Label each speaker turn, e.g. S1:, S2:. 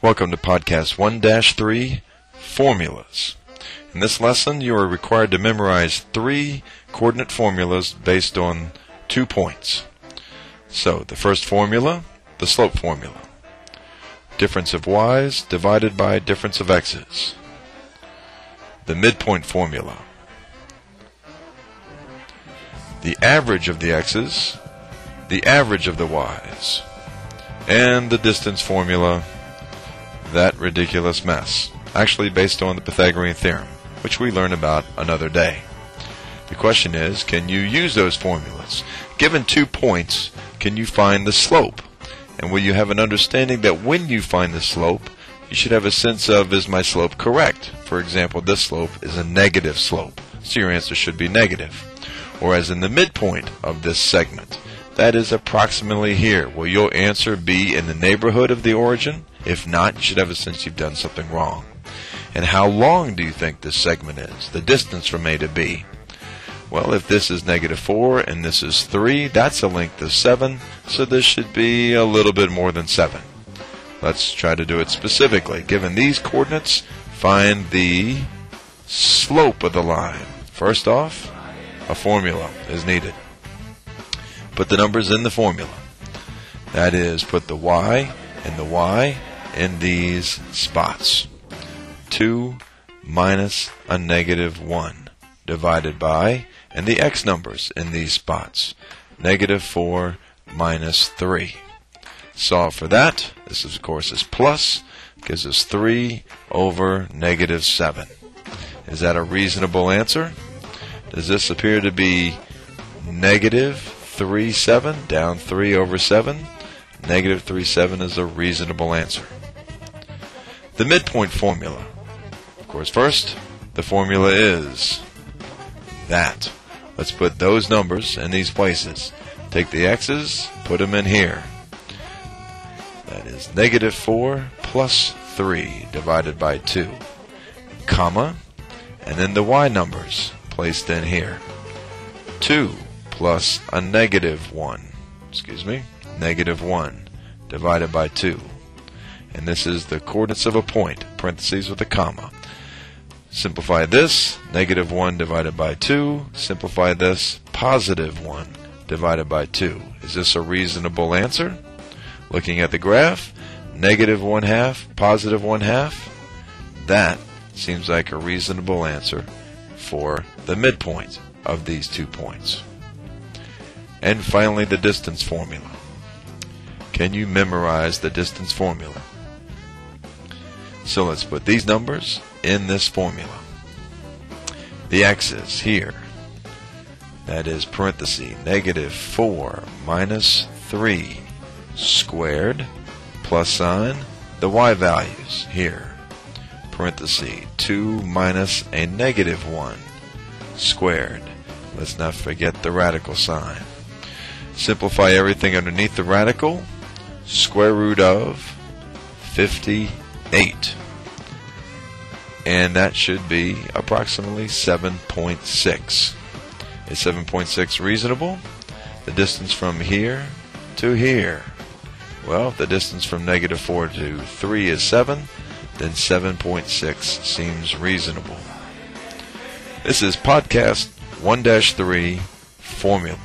S1: Welcome to Podcast 1 3 Formulas. In this lesson, you are required to memorize three coordinate formulas based on two points. So, the first formula, the slope formula. Difference of y's divided by difference of x's. The midpoint formula. The average of the x's, the average of the y's, and the distance formula that ridiculous mess, actually based on the Pythagorean theorem, which we learn about another day. The question is, can you use those formulas? Given two points, can you find the slope? And will you have an understanding that when you find the slope, you should have a sense of, is my slope correct? For example, this slope is a negative slope, so your answer should be negative. Or as in the midpoint of this segment, that is approximately here. Will your answer be in the neighborhood of the origin? If not, you should have a sense you've done something wrong. And how long do you think this segment is? The distance from A to B. Well, if this is negative 4 and this is 3, that's a length of 7, so this should be a little bit more than 7. Let's try to do it specifically. Given these coordinates, find the slope of the line. First off, a formula is needed. Put the numbers in the formula. That is, put the y and the y in these spots. 2 minus a negative 1 divided by, and the x numbers in these spots. Negative 4 minus 3. Solve for that. This, of course, is plus. Gives us 3 over negative 7. Is that a reasonable answer? Does this appear to be negative 3 7, down 3 over 7. Negative 3 7 is a reasonable answer. The midpoint formula. Of course, first, the formula is that. Let's put those numbers in these places. Take the x's, put them in here. That is negative 4 plus 3 divided by 2, comma, and then the y numbers placed in here. 2 plus a negative 1. Excuse me, negative 1 divided by 2. And this is the coordinates of a point, parentheses with a comma. Simplify this, negative 1 divided by 2. Simplify this, positive 1 divided by 2. Is this a reasonable answer? Looking at the graph, negative 1 half, positive 1 half. That seems like a reasonable answer for the midpoint of these two points. And finally, the distance formula. Can you memorize the distance formula? So let's put these numbers in this formula. The x's here. That is parenthesis negative 4 minus 3 squared plus sign the y values here. Parenthesis 2 minus a negative 1 squared. Let's not forget the radical sign. Simplify everything underneath the radical. Square root of 58. And that should be approximately 7.6. Is 7.6 reasonable? The distance from here to here. Well, if the distance from negative 4 to 3 is 7, then 7.6 seems reasonable. This is podcast 1 3 Formula.